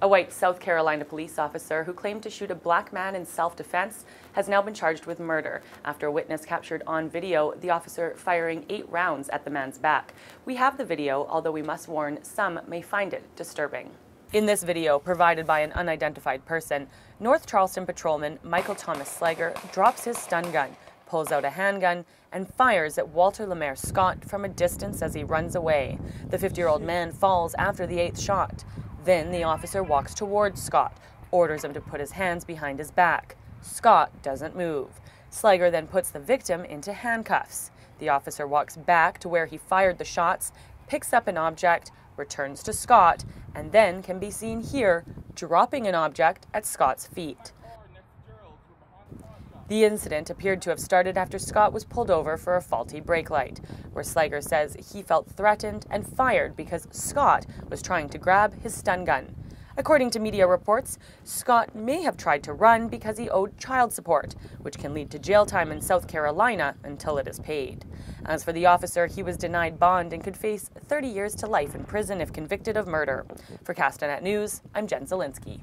A white South Carolina police officer who claimed to shoot a black man in self-defense has now been charged with murder after a witness captured on video the officer firing eight rounds at the man's back. We have the video, although we must warn some may find it disturbing. In this video, provided by an unidentified person, North Charleston patrolman Michael Thomas Slager drops his stun gun, pulls out a handgun, and fires at Walter Lamer Scott from a distance as he runs away. The 50 year old man falls after the eighth shot. Then the officer walks towards Scott, orders him to put his hands behind his back. Scott doesn't move. Slager then puts the victim into handcuffs. The officer walks back to where he fired the shots, picks up an object, returns to Scott, and then can be seen here dropping an object at Scott's feet. The incident appeared to have started after Scott was pulled over for a faulty brake light, where Slager says he felt threatened and fired because Scott was trying to grab his stun gun. According to media reports, Scott may have tried to run because he owed child support, which can lead to jail time in South Carolina until it is paid. As for the officer, he was denied bond and could face 30 years to life in prison if convicted of murder. For Castanet News, I'm Jen Zielinski.